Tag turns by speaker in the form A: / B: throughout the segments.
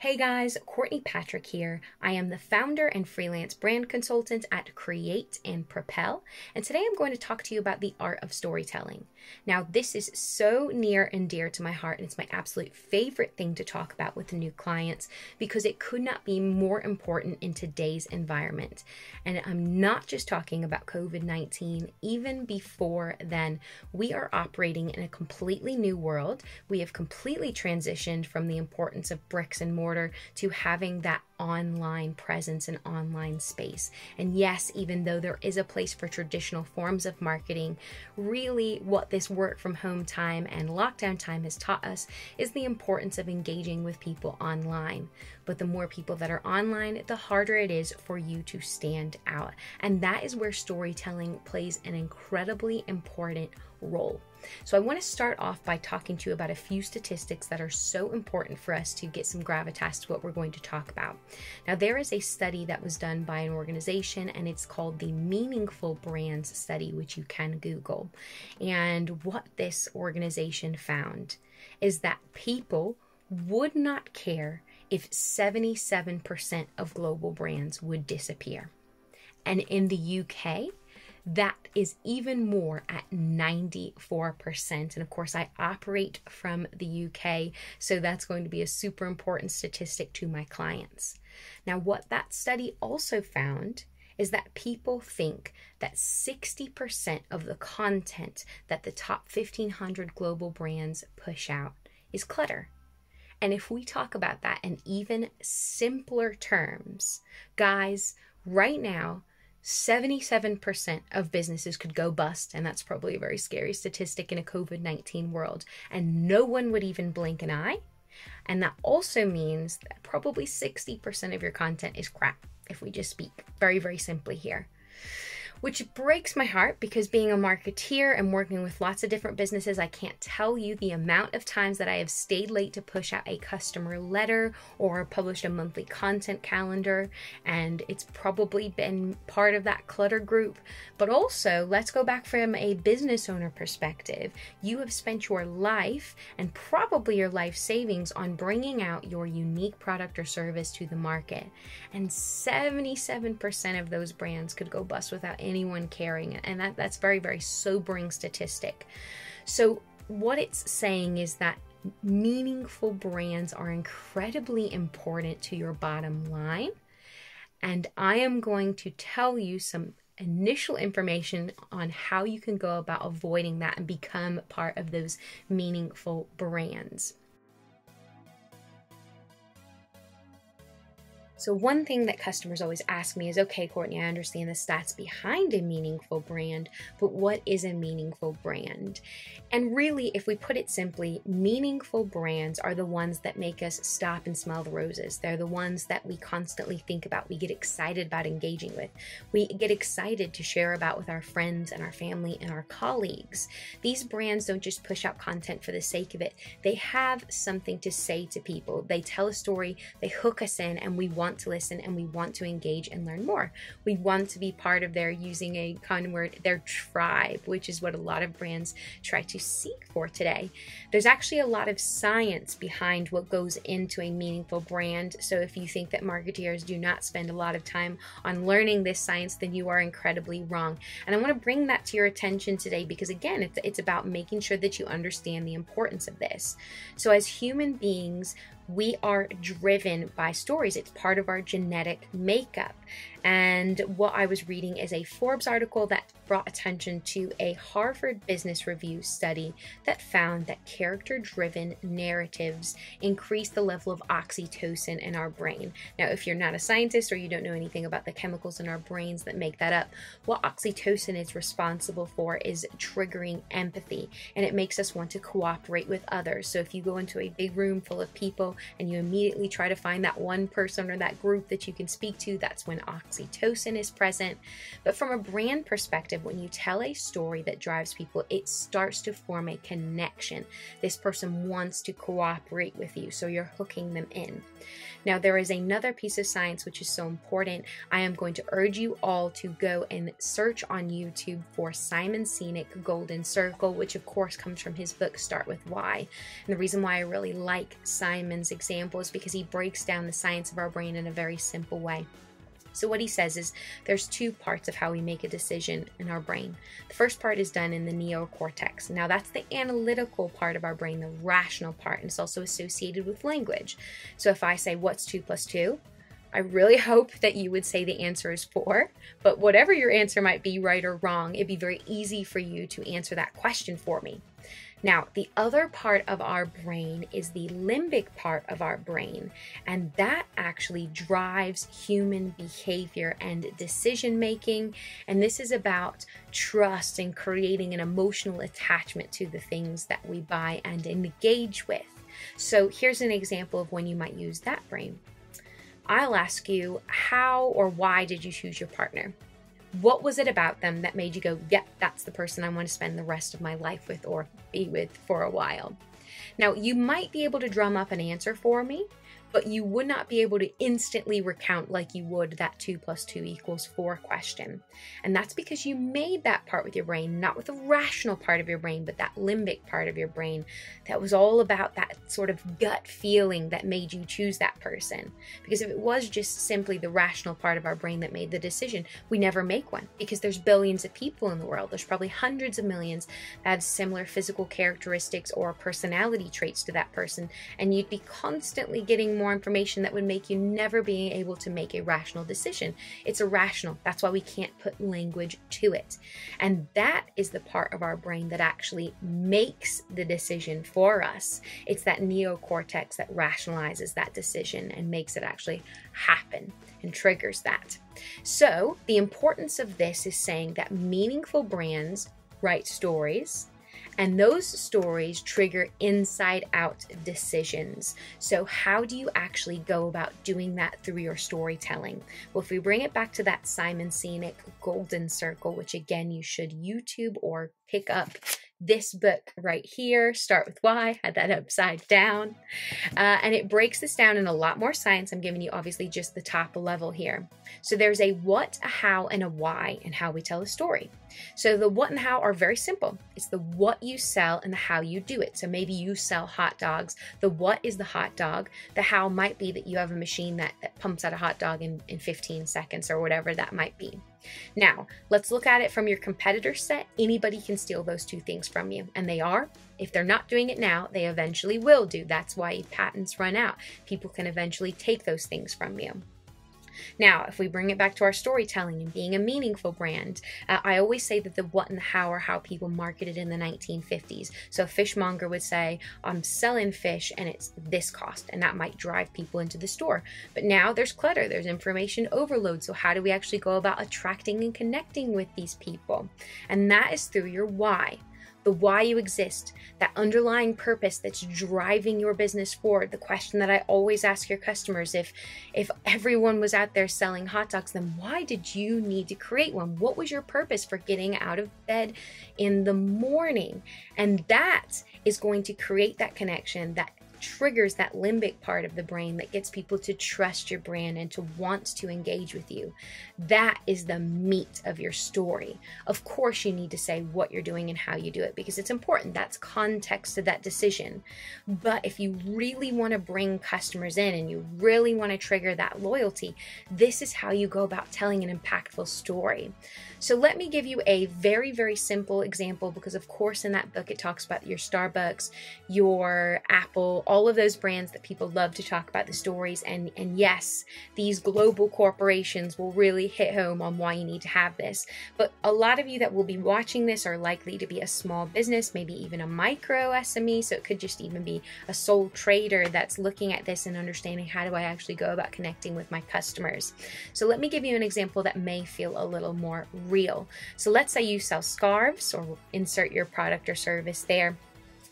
A: Hey guys, Courtney Patrick here. I am the founder and freelance brand consultant at Create and Propel, and today I'm going to talk to you about the art of storytelling. Now, this is so near and dear to my heart, and it's my absolute favorite thing to talk about with new clients because it could not be more important in today's environment. And I'm not just talking about COVID 19, even before then, we are operating in a completely new world. We have completely transitioned from the importance of bricks and mortar order to having that online presence and online space. And yes, even though there is a place for traditional forms of marketing, really what this work from home time and lockdown time has taught us is the importance of engaging with people online. But the more people that are online, the harder it is for you to stand out. And that is where storytelling plays an incredibly important role. So, I want to start off by talking to you about a few statistics that are so important for us to get some gravitas to what we're going to talk about. Now, there is a study that was done by an organization, and it's called the Meaningful Brands Study, which you can Google. And what this organization found is that people would not care if 77% of global brands would disappear. And in the UK, that is even more at 94%. And of course, I operate from the UK, so that's going to be a super important statistic to my clients. Now, what that study also found is that people think that 60% of the content that the top 1500 global brands push out is clutter. And if we talk about that in even simpler terms, guys, right now, 77% of businesses could go bust, and that's probably a very scary statistic in a COVID 19 world, and no one would even blink an eye. And that also means that probably 60% of your content is crap, if we just speak very, very simply here which breaks my heart because being a marketeer and working with lots of different businesses, I can't tell you the amount of times that I have stayed late to push out a customer letter or published a monthly content calendar. And it's probably been part of that clutter group. But also, let's go back from a business owner perspective. You have spent your life and probably your life savings on bringing out your unique product or service to the market. And 77% of those brands could go bust without any anyone caring. And that, that's very, very sobering statistic. So, what it's saying is that meaningful brands are incredibly important to your bottom line. And I am going to tell you some initial information on how you can go about avoiding that and become part of those meaningful brands. So, one thing that customers always ask me is okay, Courtney, I understand the stats behind a meaningful brand, but what is a meaningful brand? And really, if we put it simply, meaningful brands are the ones that make us stop and smell the roses. They're the ones that we constantly think about, we get excited about engaging with, we get excited to share about with our friends and our family and our colleagues. These brands don't just push out content for the sake of it, they have something to say to people. They tell a story, they hook us in, and we want want to listen and we want to engage and learn more. We want to be part of their, using a common word, their tribe, which is what a lot of brands try to seek for today. There's actually a lot of science behind what goes into a meaningful brand. So if you think that marketeers do not spend a lot of time on learning this science, then you are incredibly wrong. And I want to bring that to your attention today because, again, it's, it's about making sure that you understand the importance of this. So, as human beings, we are driven by stories. It's part of our genetic makeup. And what I was reading is a Forbes article that brought attention to a Harvard Business Review study that found that character driven narratives increase the level of oxytocin in our brain. Now, if you're not a scientist or you don't know anything about the chemicals in our brains that make that up, what oxytocin is responsible for is triggering empathy and it makes us want to cooperate with others. So if you go into a big room full of people and you immediately try to find that one person or that group that you can speak to, that's when oxytocin oxytocin is present. But from a brand perspective, when you tell a story that drives people, it starts to form a connection. This person wants to cooperate with you, so you're hooking them in. Now, there is another piece of science which is so important. I am going to urge you all to go and search on YouTube for Simon Sinek Golden Circle, which of course comes from his book Start with Why. And the reason why I really like Simon's example is because he breaks down the science of our brain in a very simple way. So, what he says is there's two parts of how we make a decision in our brain. The first part is done in the neocortex. Now, that's the analytical part of our brain, the rational part, and it's also associated with language. So, if I say, What's two plus two? I really hope that you would say the answer is four, but whatever your answer might be, right or wrong, it'd be very easy for you to answer that question for me. Now, the other part of our brain is the limbic part of our brain, and that actually drives human behavior and decision making. And this is about trust and creating an emotional attachment to the things that we buy and engage with. So, here's an example of when you might use that brain. I'll ask you, how or why did you choose your partner? What was it about them that made you go, yep, that's the person I want to spend the rest of my life with or be with for a while? Now, you might be able to drum up an answer for me, but you would not be able to instantly recount like you would that 2 plus 2 equals 4 question. And that's because you made that part with your brain, not with the rational part of your brain, but that limbic part of your brain that was all about that sort of gut feeling that made you choose that person. Because if it was just simply the rational part of our brain that made the decision, we never make one because there's billions of people in the world. There's probably hundreds of millions that have similar physical characteristics or personality traits to that person, and you'd be constantly getting more information that would make you never be able to make a rational decision. It's irrational. That's why we can't put language to it. And that is the part of our brain that actually makes the decision for us. It's that neocortex that rationalizes that decision and makes it actually happen and triggers that. So, the importance of this is saying that meaningful brands write stories and those stories trigger inside out decisions. So, how do you actually go about doing that through your storytelling? Well, if we bring it back to that Simon Sinek Golden Circle, which again you should YouTube or pick up this book right here, Start with Why, had that upside down. Uh, and it breaks this down in a lot more science. I'm giving you obviously just the top level here. So there's a what, a how, and a why and how we tell a story. So the what and how are very simple. It's the what you sell and the how you do it. So maybe you sell hot dogs. The what is the hot dog. The how might be that you have a machine that, that pumps out a hot dog in, in 15 seconds or whatever that might be. Now, let's look at it from your competitor set. Anybody can steal those two things from you, and they are. If they're not doing it now, they eventually will do. That's why patents run out. People can eventually take those things from you. Now, if we bring it back to our storytelling and being a meaningful brand, uh, I always say that the what and the how are how people marketed in the 1950s. So a fishmonger would say, I'm selling fish and it's this cost, and that might drive people into the store. But now there's clutter, there's information overload. So how do we actually go about attracting and connecting with these people? And that is through your why the why you exist, that underlying purpose that's driving your business forward. The question that I always ask your customers if if everyone was out there selling hot dogs, then why did you need to create one? What was your purpose for getting out of bed in the morning? And that is going to create that connection, that triggers that limbic part of the brain that gets people to trust your brand and to want to engage with you. That is the meat of your story. Of course, you need to say what you're doing and how you do it because it's important. That's context to that decision. But if you really want to bring customers in and you really want to trigger that loyalty, this is how you go about telling an impactful story. So, let me give you a very, very simple example because, of course, in that book it talks about your Starbucks, your Apple, all of those brands that people love to talk about the stories. And, and yes, these global corporations will really hit home on why you need to have this. But a lot of you that will be watching this are likely to be a small business, maybe even a micro SME. So it could just even be a sole trader that's looking at this and understanding how do I actually go about connecting with my customers. So let me give you an example that may feel a little more real. So let's say you sell scarves or insert your product or service there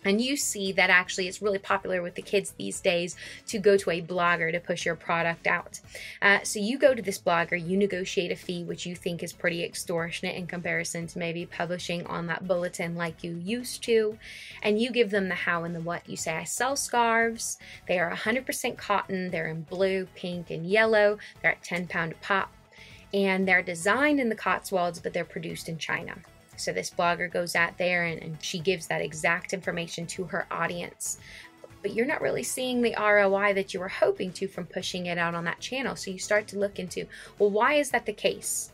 A: and you see that actually it's really popular with the kids these days to go to a blogger to push your product out. Uh, so you go to this blogger, you negotiate a fee which you think is pretty extortionate in comparison to maybe publishing on that bulletin like you used to, and you give them the how and the what. You say, I sell scarves, they are 100% cotton, they're in blue, pink, and yellow, they're at 10 pound a pop, and they're designed in the Cotswolds, but they're produced in China. So this blogger goes out there and, and she gives that exact information to her audience but you're not really seeing the ROI that you were hoping to from pushing it out on that channel. So you start to look into, well, why is that the case?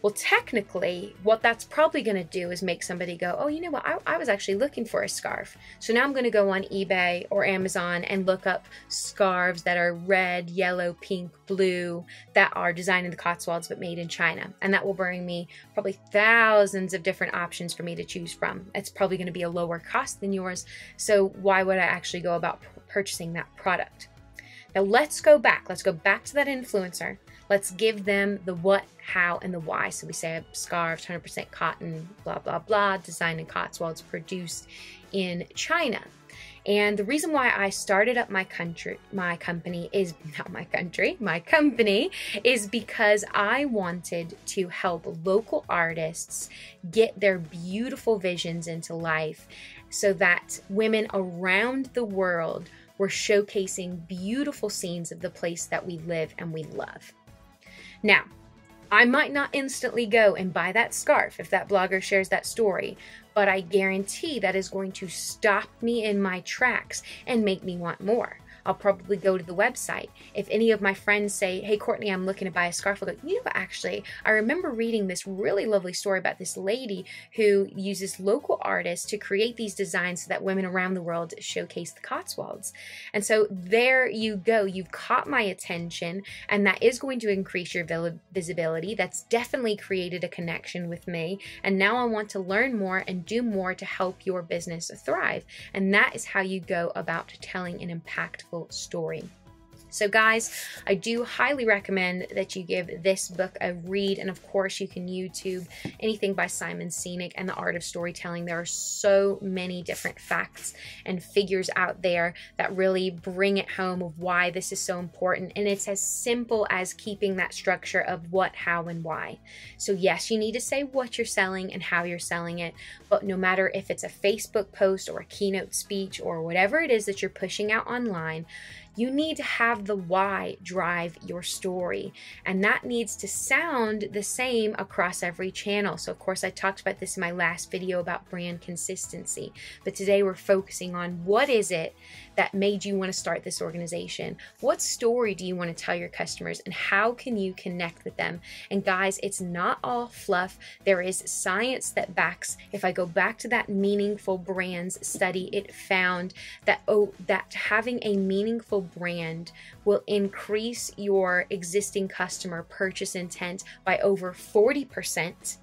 A: Well, technically, what that's probably going to do is make somebody go, oh, you know what? I, I was actually looking for a scarf. So now I'm going to go on eBay or Amazon and look up scarves that are red, yellow, pink, blue, that are designed in the Cotswolds but made in China. And that will bring me probably thousands of different options for me to choose from. It's probably going to be a lower cost than yours. So why would I actually go about purchasing that product? Now let's go back. Let's go back to that influencer Let's give them the what, how, and the why. So we say a scarf, 100% cotton, blah, blah, blah, designed in Cotswolds, produced in China. And the reason why I started up my country, my company is not my country, my company is because I wanted to help local artists get their beautiful visions into life so that women around the world were showcasing beautiful scenes of the place that we live and we love. Now, I might not instantly go and buy that scarf if that blogger shares that story, but I guarantee that is going to stop me in my tracks and make me want more. I'll probably go to the website. If any of my friends say, Hey, Courtney, I'm looking to buy a scarf, I'll go, You know actually, I remember reading this really lovely story about this lady who uses local artists to create these designs so that women around the world showcase the Cotswolds. And so there you go. You've caught my attention, and that is going to increase your visibility. That's definitely created a connection with me. And now I want to learn more and do more to help your business thrive. And that is how you go about telling an impactful story. So, guys, I do highly recommend that you give this book a read. And of course, you can YouTube anything by Simon Sinek and the Art of Storytelling. There are so many different facts and figures out there that really bring it home of why this is so important. And it's as simple as keeping that structure of what, how, and why. So, yes, you need to say what you're selling and how you're selling it. But no matter if it's a Facebook post or a keynote speech or whatever it is that you're pushing out online, you need to have the why drive your story. And that needs to sound the same across every channel. So, of course, I talked about this in my last video about brand consistency. But today we're focusing on what is it that made you want to start this organization? What story do you want to tell your customers? And how can you connect with them? And guys, it's not all fluff. There is science that backs, if I go back to that meaningful brands study, it found that, oh, that having a meaningful brand will increase your existing customer purchase intent by over 40%.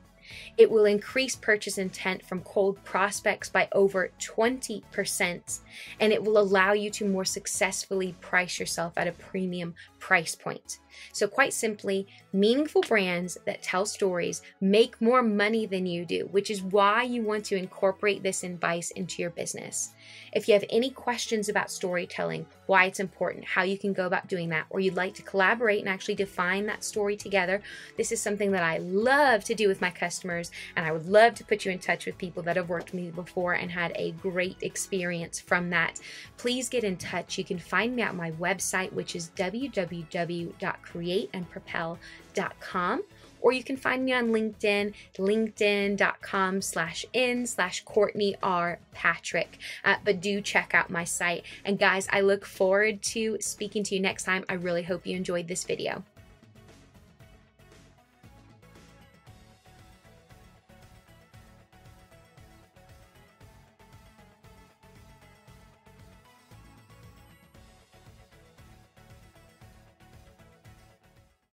A: It will increase purchase intent from cold prospects by over 20%, and it will allow you to more successfully price yourself at a premium price point. So, quite simply, meaningful brands that tell stories make more money than you do, which is why you want to incorporate this advice into your business. If you have any questions about storytelling, why it's important, how you can go about doing that, or you'd like to collaborate and actually define that story together, this is something that I love to do with my customers, and I would love to put you in touch with people that have worked with me before and had a great experience from that. Please get in touch. You can find me at my website, which is www.createandpropel.com or you can find me on LinkedIn, linkedin.com slash in slash Courtney R. Patrick. Uh, but do check out my site. And guys, I look forward to speaking to you next time. I really hope you enjoyed this video.